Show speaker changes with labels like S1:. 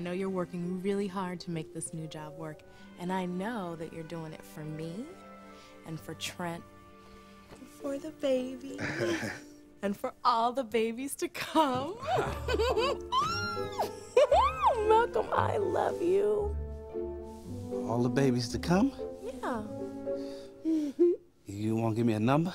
S1: I know you're working really hard to make this new job work, and I know that you're doing it for me and for Trent, and for the baby, and for all the babies to come. Malcolm, I love you.
S2: All the babies to come?
S1: Yeah.
S2: You want to give me a number?